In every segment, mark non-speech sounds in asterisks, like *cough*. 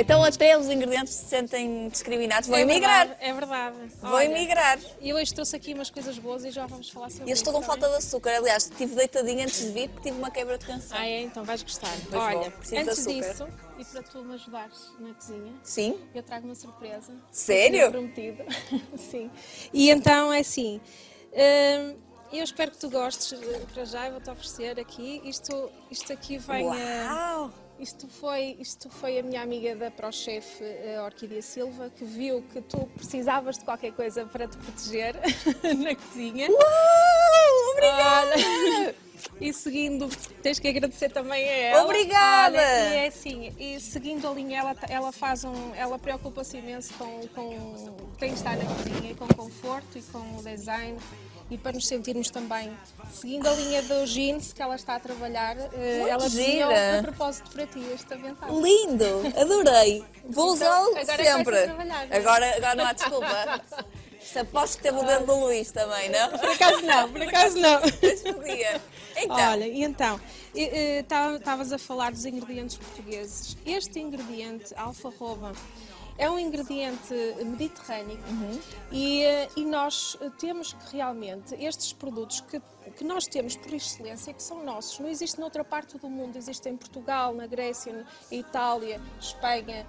Então até os ingredientes se sentem discriminados. Vou é emigrar. Verdade, é verdade. Vou Olha, emigrar. E hoje trouxe aqui umas coisas boas e já vamos falar sobre E eu estou com isso, falta de açúcar. Aliás, estive deitadinha antes de vir porque tive uma quebra de canção. Ah, é? Então vais gostar. Pois Olha, de antes disso, e para tu me ajudares na cozinha, Sim? eu trago uma surpresa. Sério? Prometido. *laughs* Sim. E então é assim. hum, eu espero que tu gostes eh, para já, eu vou-te oferecer aqui. Isto, isto aqui vem. eh, Uau! Isto foi, isto foi a minha amiga da ProChef, a Orquídea Silva, que viu que tu precisavas de qualquer coisa para te proteger *laughs* na cozinha. Uau! Obrigada! Olha, *laughs* e seguindo, tens que agradecer também a ela. Obrigada! Olha, e é assim, e seguindo a linha, ela, ela faz um, ela preocupa-se imenso com, com quem está na cozinha, com o conforto e com o design. E para nos sentirmos também, seguindo a linha do jeans que ela está a trabalhar, eh, Muito ela desenhou gira. a propósito para ti este avental. Lindo! Adorei! Vou usá-lo é que vais sempre. é? agora, agora não há desculpa. Isto aposto que teve o dedo do Luís também, não? Por acaso não, por acaso não. Mas podia. Então, Olha, e então, estavas a falar dos ingredientes portugueses. Este ingrediente, alfarroba, é um ingrediente mediterrâneo. E, eh, e nós eh, temos que realmente, estes produtos que, que nós temos por excelência, que são nossos, não existe noutra parte do mundo, existe em Portugal, na Grécia, na Itália, Espanha,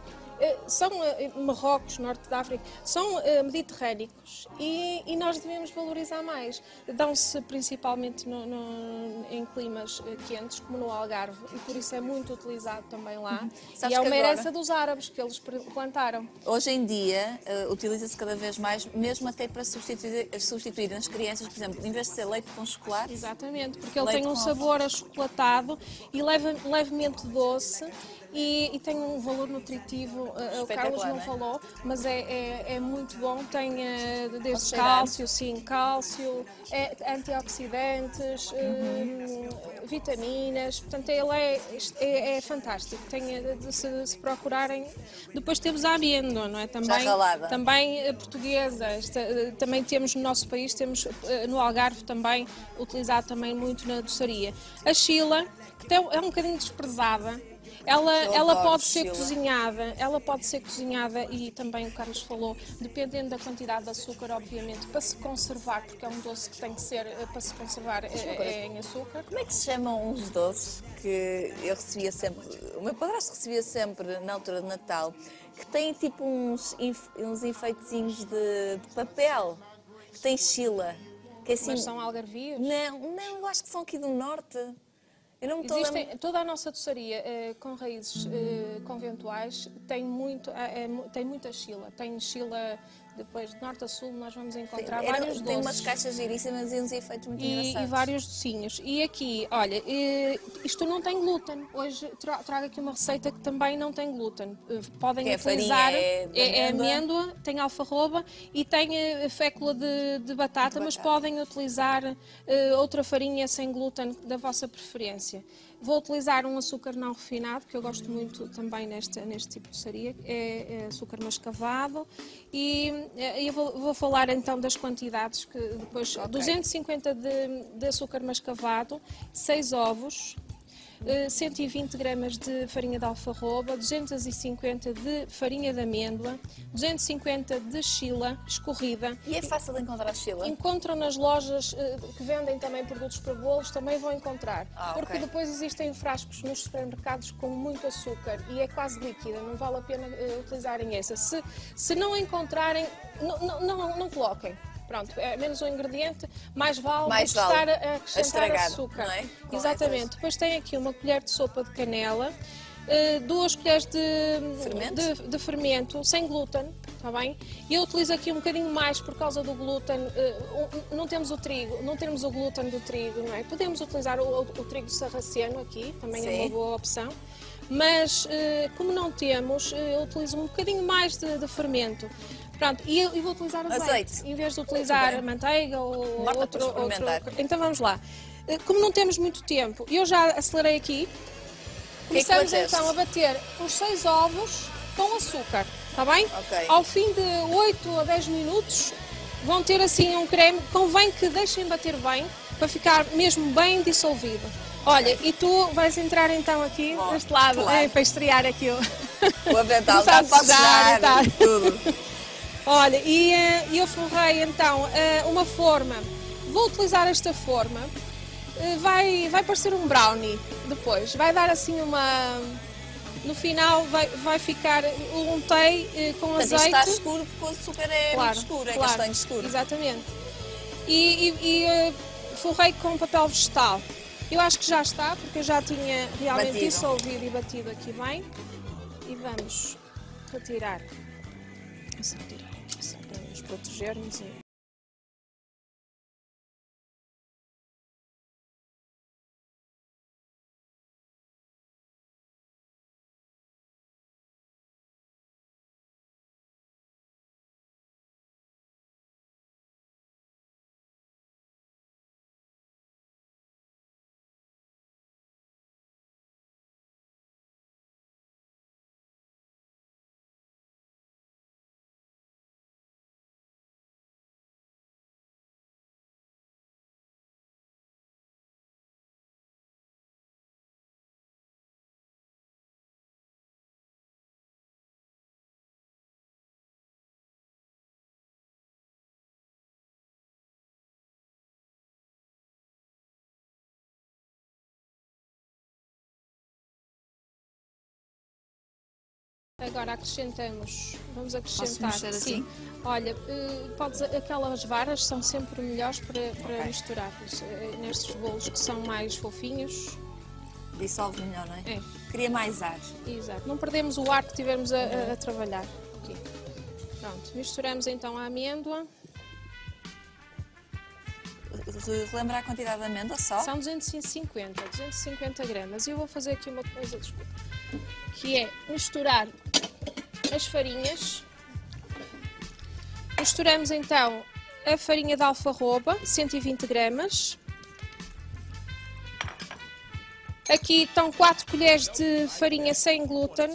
são eh, Marrocos, Norte da África, são eh, mediterrâneos e, e nós devemos valorizar mais. Dão-se principalmente no- no- em climas eh, quentes, como no Algarve, e por isso é muito utilizado também lá. Sabes e é uma agora- herança dos árabes que eles plantaram. hoje em dia eh, utiliza-se cada vez mais, mesmo até para substituir, substituir nas crianças, por exemplo, em vez de ser leite com chocolate, Exatamente, porque ele tem um sabor achocolatado e leve, levemente doce. E, e tem um valor nutritivo, eh, o Carlos não é? falou, mas é, é, é muito bom. Tem eh, desde cálcio, sim, cálcio, é, antioxidantes, Uhum. eh, vitaminas, portanto ele é, é, é fantástico. Tem eh, de se, se procurarem. Depois temos a amêndoa, não é? Também, também eh, portuguesa. Esta, eh, também temos no nosso país, temos eh, no Algarve também, utilizado também muito na doçaria. A chila, que é um bocadinho desprezada. Ela, ela pode ser cozinhada, ela pode ser cozinhada e também o Carlos falou, dependendo da quantidade de açúcar, obviamente, para se conservar, porque é um doce que tem que ser eh, para se conservar eh, em açúcar. Como é que se chamam uns doces que eu recebia sempre, o meu padrasto recebia sempre na altura de Natal, que têm tipo uns, uns enfeitezinhos de, de papel, que tem chila, que é assim... Mas são algarvios. Não, não, eu acho que são aqui do norte. Eu não me Existem, lembrar. toda a nossa doçaria eh, com raízes eh, conventuais tem, muito, mu- tem muita chila. Tem chila, depois de norte a sul, nós vamos encontrar vários tem umas doces. caixas giríssimas e uns efeitos muito E, engraçados. e vários docinhos. E aqui, olha, isto não tem glúten. Hoje tra- trago aqui uma receita que também não tem glúten. Eh, Podem Que é utilizar. farinha, é de é, é amêndoa. tem alfarroba e tem eh, fécula de, de batata, mas batata. podem utilizar eh, outra farinha sem glúten da vossa preferência. Vou utilizar um açúcar não refinado, que eu gosto muito também neste, neste tipo de doçaria, é, é açúcar mascavado. E eh, eu vou, vou falar então das quantidades, que depois 250 de, de açúcar mascavado, 6 ovos, 120 gramas de farinha de alfarroba, 250 de farinha de amêndoa, 250 de chila escorrida. E é fácil de encontrar chila? Encontram nas lojas eh, que vendem também produtos para bolos, também vão encontrar. Ah, porque ok. depois existem frascos nos supermercados com muito açúcar e é quase líquida, não vale a pena eh, utilizarem essa. Se, se não encontrarem, não, não, não, não coloquem. Pronto, é menos um ingrediente, mais vale Mais que estar vale a acrescentar estragar, açúcar. é? Exatamente. Depois tem aqui uma colher de sopa de canela, eh, duas colheres de Fermento? de, de fermento sem glúten, está bem? E eu utilizo aqui um bocadinho mais por causa do glúten. eh, não temos o trigo, não temos o glúten do trigo, não é? Podemos utilizar o, o- o trigo sarraceno aqui, também é Sim. uma boa opção. Mas eh, como não temos, eu utilizo um bocadinho mais de, de fermento. Pronto, e vou utilizar azeite, Azeite. em vez de utilizar manteiga ou Marta, outro, outro. Então vamos lá. Eh, Como não temos muito tempo, eu já acelerei aqui. é Começamos bateste? então a bater os seis ovos com açúcar, está bem? Ok. Ao fim de 8 a 10 minutos vão ter assim um creme. Convém que deixem bater bem para ficar mesmo bem dissolvido. Olha, e tu vais entrar então aqui Oh, deste lado claro. é, para estrear aquilo. O avental Começar está a fechar tudo. Olha, e eh, eu forrei então eh, uma forma. Vou utilizar esta forma. Eh, vai, vai parecer um brownie depois. Vai dar assim uma. No final vai, vai ficar. Untei com isto azeite. está escuro porque o açúcar é muito escuro, é castanho escuro. Exatamente. E, e, e, forrei com papel vegetal. Eu acho que já está, porque eu já tinha realmente Batido. dissolvido e batido aqui bem. E vamos retirar. Vamos retirar protegermos. E... Agora acrescentamos, vamos acrescentar. sim. assim? Olha, eh, podes, aquelas varas são sempre melhores para, para Ok. misturar eh, nestes bolos que são mais fofinhos. Dissolve melhor, não é? É. Queria mais ar. Exato. Não perdemos o ar que tivemos a, a- a trabalhar. Aqui. Pronto, misturamos então a amêndoa. Relembrar a quantidade de amêndoa só? São 250, 250 gramas. E eu vou fazer aqui uma coisa, desculpa, que é misturar as farinhas. Misturamos então a farinha de alfarroba, 120 gramas. Aqui estão 4 colheres de farinha sem glúten.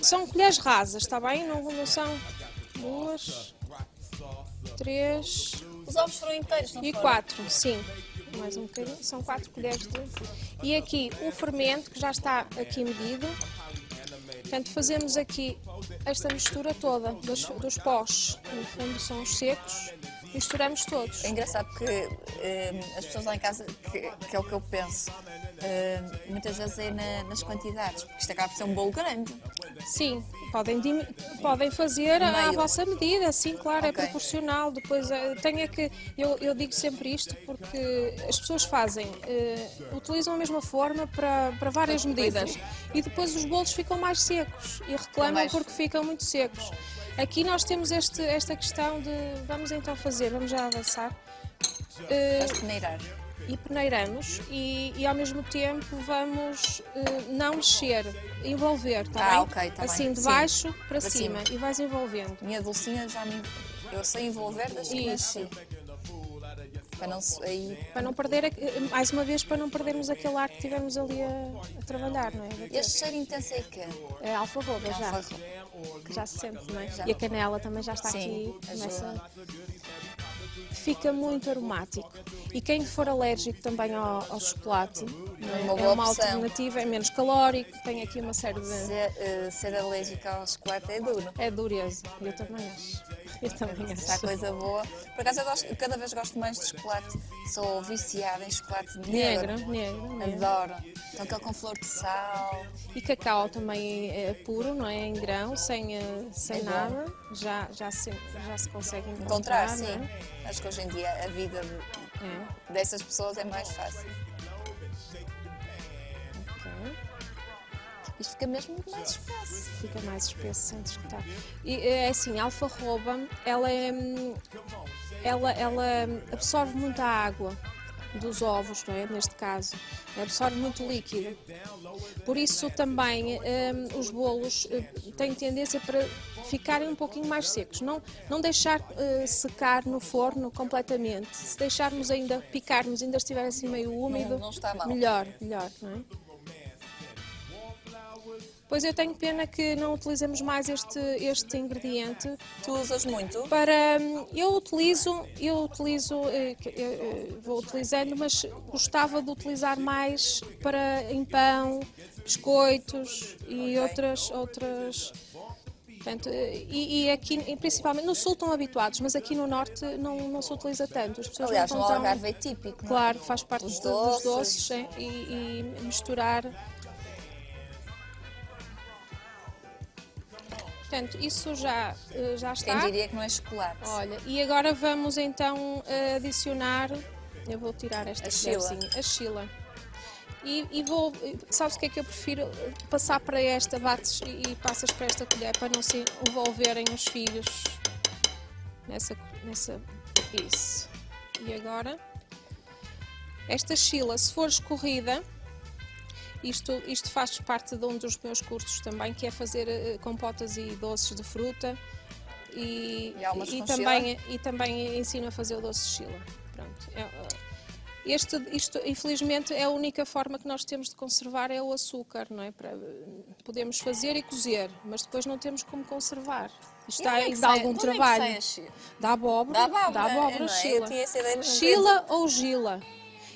São colheres rasas, está bem? Não, não são duas, três, Os ovos foram inteiros, não e foram? quatro, sim. Mais um bocadinho. São quatro colheres de. E aqui o fermento, que já está aqui medido. Portanto, fazemos aqui esta mistura toda dos, dos pós. No fundo, são os secos. Misturamos todos. É engraçado porque hum, as pessoas lá em casa, que, que é o que eu penso, hum, muitas vezes é na- nas quantidades, porque isto acaba por ser um bolo grande. Sim, podem, podem fazer à Meio. vossa medida, sim, claro, é Ok. proporcional. Depois eh, tenho é que. Eu, eu digo sempre isto porque as pessoas fazem, eh, utilizam a mesma forma para, para várias medidas e depois os bolos ficam mais secos e reclamam porque ficam muito secos. Aqui nós temos este, esta questão de. Vamos então fazer, vamos já avançar. Peneirar. E peneiramos e, e ao mesmo tempo vamos eh, não mexer, envolver, está Ah, bem? ok, tá assim, bem. de Sim, baixo para, para cima. cima. e vais envolvendo. Minha Dulcinha já me. Eu sei envolver, que Isso. Para não. Aí. Para não perder, a- eh, mais uma vez, para não perdermos aquele ar que tivemos ali a, a trabalhar, não é? Este cheiro intenso é que É alfarroba é já, alfarroba. que já se sente, não é? Já. E a canela também já está Sim, aqui. ajuda. Fica muito aromático. E quem for alérgico também ao, ao chocolate, é? Uma é uma alternativa, é menos calórico, tem aqui uma série de. Ser, eh, ser alérgica ao chocolate é duro. É dureza, eu também acho. *laughs* Eu também acho. coisa boa. Por acaso eu, gosto, cada vez gosto mais de chocolate. Sou viciada em chocolate Negro, negro. negro. Adoro. Então aquele com flor de sal. E cacau também é puro, não é? Em grão, sem, eh, sem É nada. Já, já, se, já se consegue Encontrar, encontrar, sim. é? Acho que hoje em dia a vida de- É. dessas pessoas é mais fácil. Isto fica mesmo muito mais espesso. Fica mais espesso, que está. E é assim, a alfarroba, ela é. hum, Ela, ela absorve muita água dos ovos, não é? Neste caso. Absorve muito líquido. Por isso também hum, os bolos eh, têm tendência para ficarem um pouquinho mais secos. Não, não deixar eh, secar no forno completamente. Se deixarmos ainda, picarmos, ainda estiver assim meio úmido, não mal. melhor, melhor, não é? Pois eu tenho pena que não utilizemos mais este, este ingrediente Tu usas muito? para eu utilizo eu utilizo eh, que- eh, eh, vou utilizando mas gostava de utilizar mais para em pão biscoitos e Ok. outras outras portanto, eh, e, e aqui principalmente no sul estão habituados mas aqui no norte não, não se utiliza tanto as pessoas Aliás, não no estão tão- Algarve é típico. é? claro faz parte dos doces. doces é, e, e misturar Portanto, isso já, eh, já está. Quem diria que não é chocolate? Olha, e agora vamos então eh, adicionar. Eu vou tirar esta A colherzinha, a Sheila. E, e vou. Sabes o que é que eu prefiro? Passar para esta, bates e, passas para esta colher para não se envolverem os filhos nessa. nessa isso. E agora? Esta Sheila, se for escorrida, isto, isto faz parte de um dos meus cursos também, que é fazer eh, compotas e doces de fruta. E, E e também, e também ensino a fazer o doce de Sheila. Pronto. É, eh, este, isto, infelizmente, é a única forma que nós temos de conservar é o açúcar, não é? Para, podemos fazer e cozer, mas depois não temos como conservar. Isto dá, é dá algum é trabalho. Sheila? Da abóbora. Da abóbora, da abóbora é? Sheila ou Gila.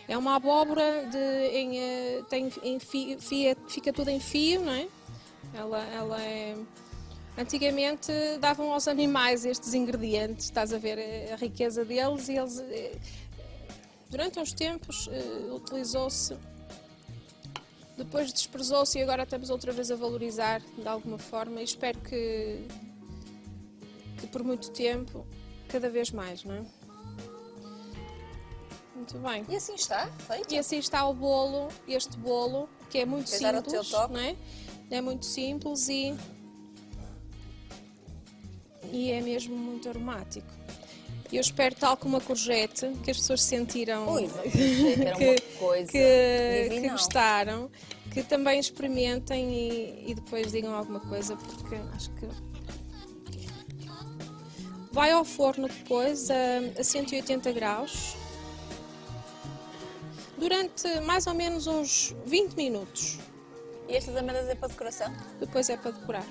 É uma abóbora de, em, eh, tem, em fica tudo em fio, não é? Ela, ela é. Antigamente davam aos animais estes ingredientes, estás a ver eh, a riqueza deles e eles. eh, Durante uns tempos utilizou-se, depois desprezou-se e agora estamos outra vez a valorizar de alguma forma e espero que, que por muito tempo, cada vez mais, não é? Muito bem. E assim está, feito. E assim está o bolo, este bolo, que é muito o simples, não é? É muito simples e e é mesmo muito aromático. Eu espero, tal como a courgette, que as pessoas sentiram Ui, *laughs* que que, que gostaram, que também experimentem e, e depois digam alguma coisa, porque acho que vai ao forno depois a, a 180 graus durante mais ou menos uns 20 minutos. E estas amêndoas é para decoração? Depois é para decorar.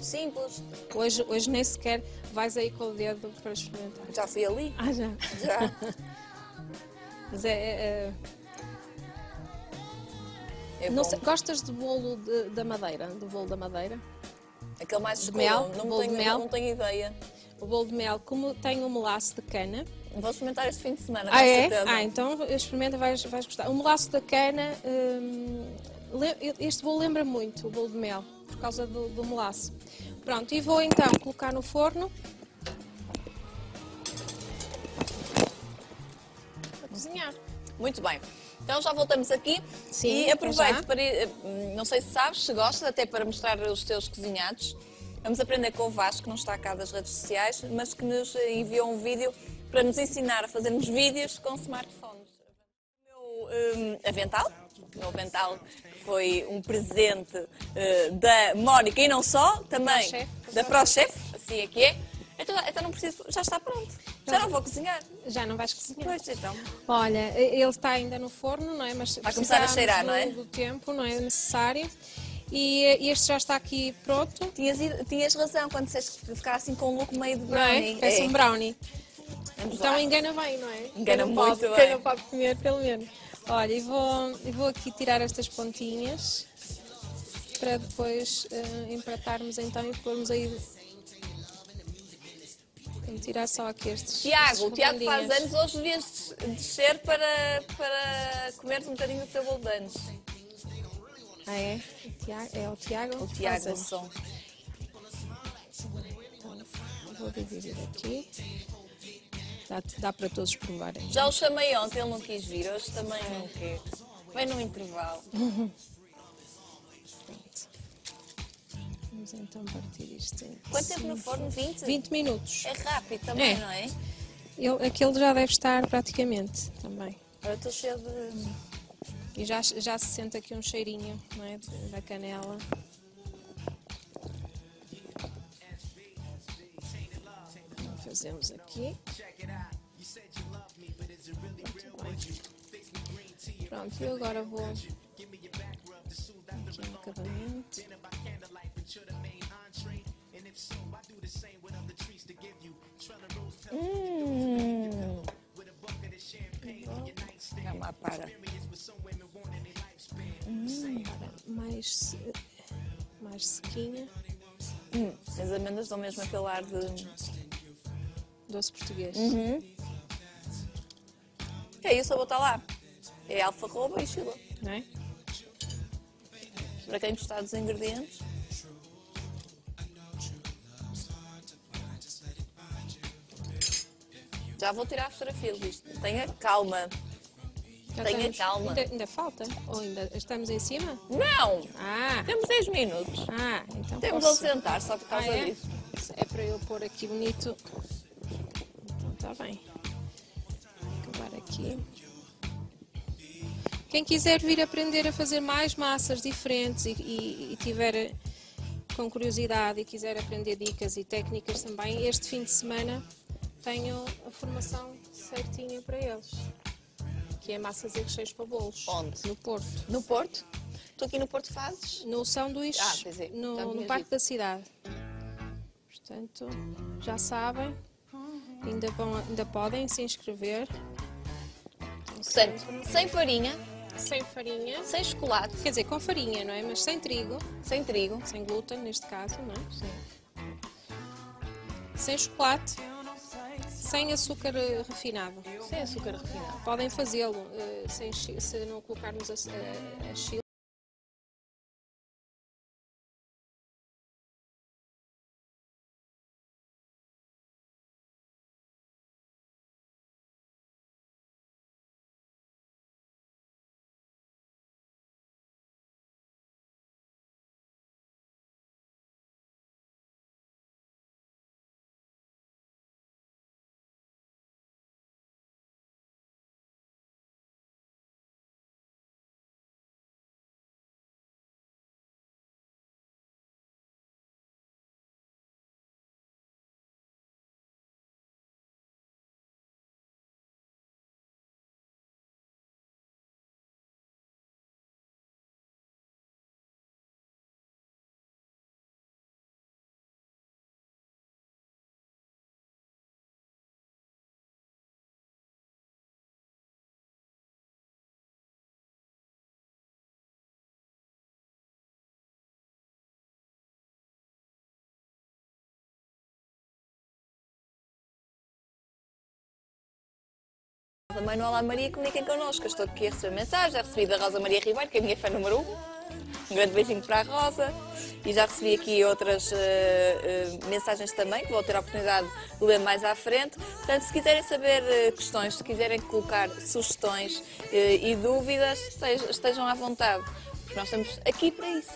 Simples. Hoje, hoje nem sequer vais aí com o dedo para experimentar. Já fui ali. Ah, já. Já. *laughs* Mas é- é- é, É Não sei, gostas de bolo de- da madeira? Do bolo da madeira? Aquele mais de escuro. mel? Não, tenho, mel? não tenho ideia. O bolo de mel, como tem um melaço de cana. Vou experimentar este fim de semana, Ah, é? certeza. Ah, então experimenta, vais, vais gostar. O melaço da cana, hum, este bolo lembra muito o bolo de mel, por causa do, do melaço. Pronto, e vou então colocar no forno. Para cozinhar. Muito bem. Então já voltamos aqui Sim, e aproveito para hum, não sei se sabes, se gostas, até para mostrar os teus cozinhados. Vamos aprender com o Vasco, que não está cá das redes sociais, mas que nos enviou um vídeo para nos ensinar a fazermos vídeos com smartphones. O meu hum, avental, o meu avental que foi um presente eh, da Mónica e não só, também ProChef. da ProChef, assim é que é. Então, então não preciso, já está pronto. Já não vou cozinhar. Já não vais cozinhar. Pois então. Olha, ele está ainda no forno, não é? Mas Vai começar a cheirar, do, não é? Do tempo, não é necessário. E este já está aqui pronto, Tinhas, tinhas razão quando disseste que ficar assim com um look meio de não é? brownie. Parece É. um brownie. Vamos Então lá. engana bem, não é? Engana não muito pode, bem. Não pode comer, pelo menos. Olha, e vou, vou aqui tirar estas pontinhas para depois eh, empratarmos então e pormos aí. Que tirar só aqui estes. Tiago, estes o Tiago faz anos, hoje devias descer para, para comeres um bocadinho do teu bolo de anos. Ah, é? Tiago, é o Tiago? O Tiago som. Então, vou dividir aqui. Dá, dá para todos provarem. Já o chamei ontem, ele não quis vir, hoje também não quer. Vai no intervalo. Pronto. Vamos então partir isto Quanto tempo no forno? 20? 20 minutos. É rápido também, É. não é? Eu, aquele já deve estar praticamente também. Agora estou cheio de. E já, já se sente aqui um cheirinho não é, da canela. Fazemos aqui. Pronto, eu agora vou aqui no acabamento. Hum. Calma, É para. mais, mais sequinha, Hum, as amêndoas dão mesmo aquele ar de. doce português. Uhum. É isso, o sabor está lá. É alfarroba e chila. Não é? Para quem gostar dos ingredientes. Já vou tirar a fotografia disto. Tenha calma. Já Tenha estamos- calma. Ainda, ainda falta? Ou ainda estamos em cima? Não! Ah, Temos 10 minutos. ah então Temos posso... de sentar só por causa Ah, é? disso. É para eu pôr aqui bonito. Então está bem. Acabar aqui. Quem quiser vir aprender a fazer mais massas diferentes e, e- e tiver eh, com curiosidade e quiser aprender dicas e técnicas também, este fim de semana tenho a formação certinha para eles. Que é massas e recheios para bolos. Onde? No Porto. No Porto? Tu aqui no Porto fazes? No Luís, Ah, pois é, no, me no Parque dito. da Cidade. Portanto, já sabem, ainda, vão, ainda podem se inscrever. Então, Portanto, sem farinha, sem farinha, sem chocolate, quer dizer, com farinha, não é? Mas sem trigo, sem trigo. sem glúten neste caso, não é? Sem chocolate, sem açúcar eh, refinado. Sem açúcar refinado. Podem fazê-lo eh, sem chi- se não colocarmos a, a, a chile. A Manuela Maria comuniquem connosco. Eu estou aqui a receber mensagens. Já recebi da Rosa Maria Ribeiro, que é a minha fã número um. Um grande beijinho para a Rosa. E já recebi aqui outras eh, eh, mensagens também, que vou ter a oportunidade de ler mais à frente. Portanto, se quiserem saber eh, questões, se quiserem colocar sugestões e dúvidas, estejam, estejam à vontade. Porque nós estamos aqui para isso.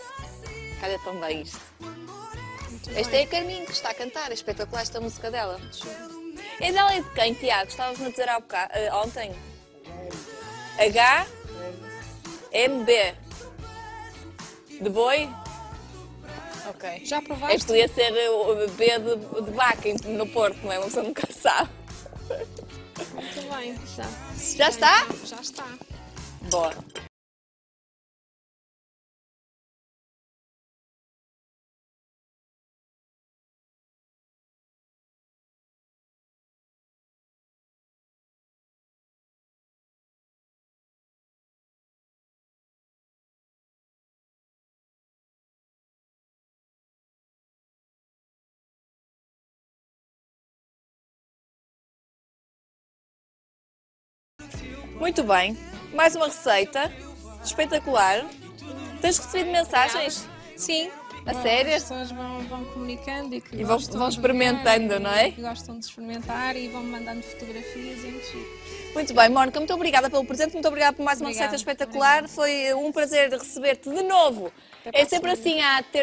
Calha tão bem isto. Muito Esta bem. é a Carminho que está a cantar. É espetacular esta música dela. É dela e de quem, Tiago? Estavas-me a dizer há bocado, eh, ontem. H M B De boi? Ok. Já É provaste? que podia ser eh, o B de, de vaca no Porto, não é? Uma pessoa nunca sabe. Muito bem, já. Já está? Já está. Boa. Muito bem. Mais uma receita. Espetacular. Tens recebido mensagens? Sim. A sério? As pessoas vão, vão comunicando e que E vão- vão experimentando, não é? Gostam de experimentar e vão mandando fotografias e muito. Muito bem, Mónica, muito obrigada pelo presente, muito obrigada por mais uma Obrigada, receita espetacular. Foi um prazer receber-te de novo. É sempre assim à terça